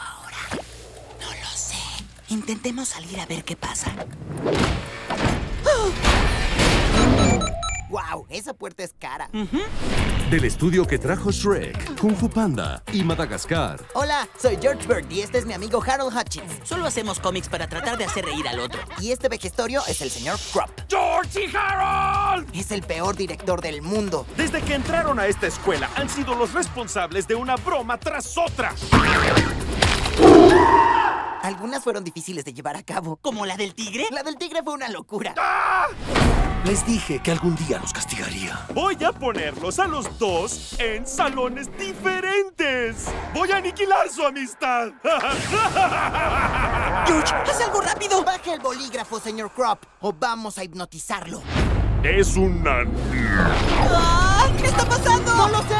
ahora? No lo sé. Intentemos salir a ver qué pasa. ¡Wow! Esa puerta es cara. Del estudio que trajo Shrek, Kung Fu Panda y Madagascar. Hola, soy George Bird y este es mi amigo Harold Hutchins. Solo hacemos cómics para tratar de hacer reír al otro. Y este vejestorio es el señor Crop. ¡George y Harold! Es el peor director del mundo. Desde que entraron a esta escuela han sido los responsables de una broma tras otra. Algunas fueron difíciles de llevar a cabo. ¿Como la del tigre? La del tigre fue una locura. Les dije que algún día los castigaría. Voy a ponerlos a los dos en salones diferentes. Voy a aniquilar su amistad. ¡George, haz algo rápido! Baje el bolígrafo, señor Crop, o vamos a hipnotizarlo. Es una... ¡Ah! ¿Qué está pasando? ¡No lo sé!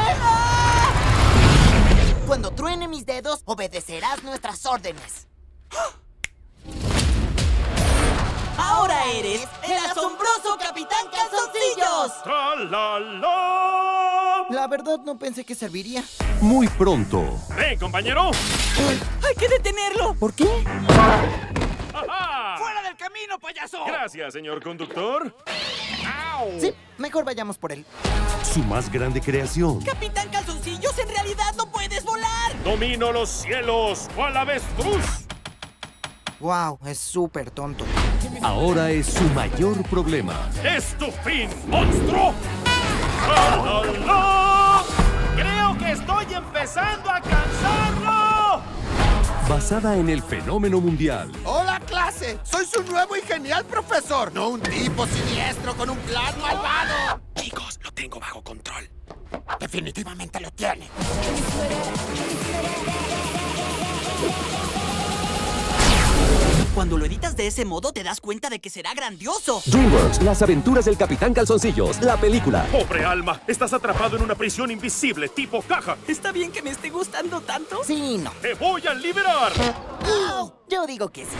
Cuando truene mis dedos, obedecerás nuestras órdenes. Ahora eres el asombroso Capitán Calzoncillos. ¡Tra-la-la! La verdad, no pensé que serviría. Muy pronto. ¡Ven, compañero! ¡Hay que detenerlo! ¿Por qué? ¡Ajá! ¡Fuera del camino, payaso! Gracias, señor conductor. ¡Au! Sí, mejor vayamos por él. Su más grande creación. Capitán Calzoncillos, en realidad no puedes volar. Domino los cielos, cual avestruz. Wow, es súper tonto. Ahora es su mayor problema. ¡Es tu fin, monstruo! ¡Tra-la-la! Creo que estoy empezando a cansarlo. Basada en el fenómeno mundial. ¡Hola, clase! Soy su nuevo y genial profesor, no un tipo siniestro con un plan malvado. Chicos, lo tengo bajo control. Definitivamente lo tiene. Cuando lo editas de ese modo, te das cuenta de que será grandioso. DreamWorks, Las aventuras del Capitán Calzoncillos, la película. Pobre alma, estás atrapado en una prisión invisible tipo caja. ¿Está bien que me esté gustando tanto? Sí, no. ¡Te voy a liberar! Yo digo que sí.